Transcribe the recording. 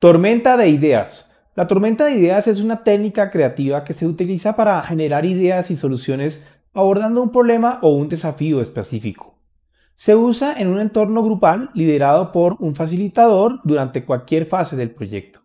Tormenta de ideas. La tormenta de ideas es una técnica creativa que se utiliza para generar ideas y soluciones abordando un problema o un desafío específico. Se usa en un entorno grupal liderado por un facilitador durante cualquier fase del proyecto.